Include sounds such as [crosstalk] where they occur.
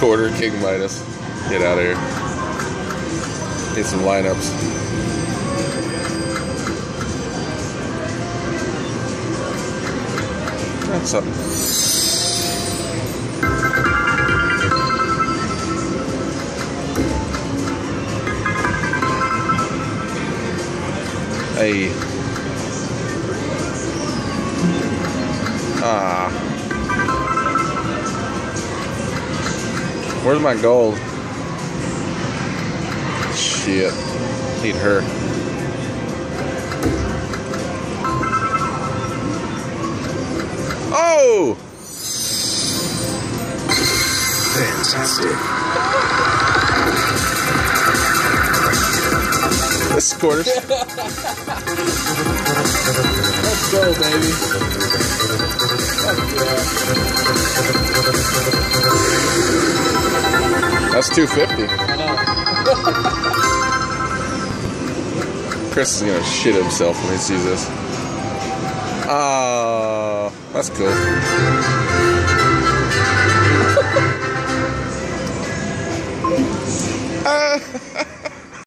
Quarter King Midas. Get out of here. Get some lineups. That's up. Hey. Ah. Where's my gold? Shit. Need her. Oh! Fantastic. This quarters. Let's go, baby. That's 250. yeah. [laughs] Chris is gonna shit himself when he sees this. Ah, that's cool. [laughs]